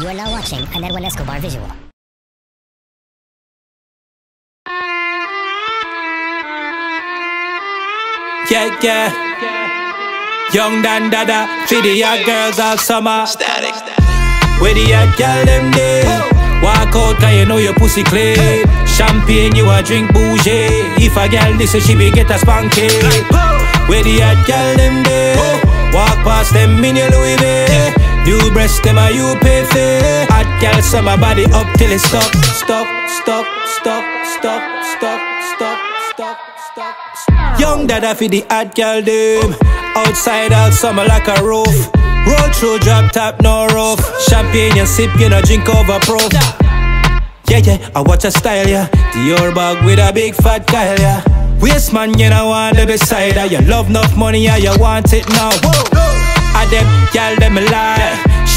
You are now watching an Edwin Escobar visual. Yeah, yeah. Young Don Dada, for the hot girls all summer. Static. Where the hot girl them day? Walk out cause you know your pussy clean. Champagne you a drink bougie. If a girl listen she be get a spanky. Where the hot girl them day? Walk past them in your Louis V. New breast them a you pay for. Hot girl summer body up till it stop, stop, stop, stop, stop, stop, stop, stop, stop. Young dada for the hot girl them. Outside all summer like a roof. Roll through drop top no roof. Champagne you sip you know drink over proof. Yeah yeah, I watch a style yeah. Dior bag with a big fat Kyle yeah. Waste man you know want to beside her. You love enough money yeah you want it now. Whoa. I ah, them gal them a lie.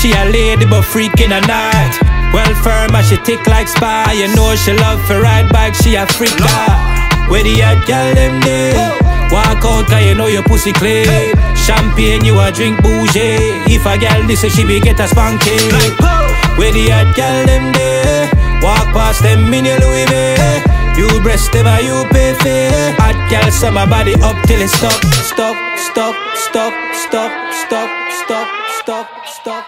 She a lady but freak in a night. Well firm and she tick like spy. You know she love for ride bike. She a freak Where the hot gal them day? Walk out cause you know your pussy clean Champagne you a drink bougie If a gal listen she be get a spanky Where the hot gal them day Walk past them in your Louis V You breast and you pay for Hot gal summer body up till it stop. Stop, stop, stop, stop, stop, stop, stop, stop.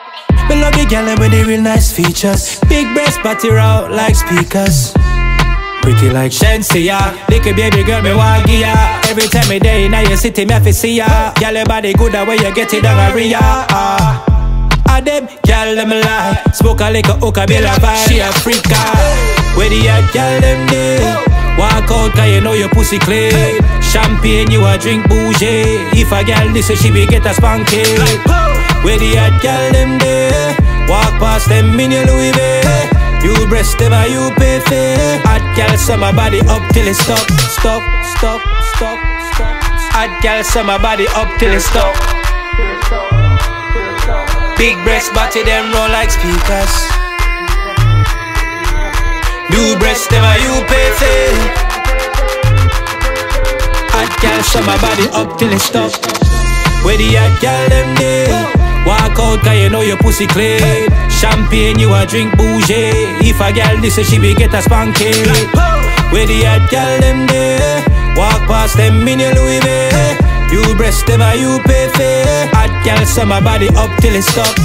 Me love the gal with the real nice features. Big breast body out like speakers. Pretty like Shenseea Lick a baby girl, me want give ya. Every time me day now you city, me to see ya. Girl, your body good, the way you get it down a Ria ah. A them, girl, them lie. Smoke a lick a hookah, be like She a freaka Where the hot girl, them day Walk out, cause you know your pussy clean Champagne, you a drink bougie. If a girl listen, she be get a spanky. Where the hot girl, them day Walk past them in your Louis V. You breast and you pay for. Hot girl summer body up till it stop. Stop, stop, stop, stop. Hot girl summer body up till it stop. Big breast body them roll like speakers New breast them and you pay for Hot girl summer body up till it stop. Where the hot girl them day Walk out cause you know your pussy clean. Champagne you a drink bougie. If a girl listen she be get a spanky. Where the hot girl them day Walk past them in your Louis V. You breast them and you pay for Hot girl summer body up till it stop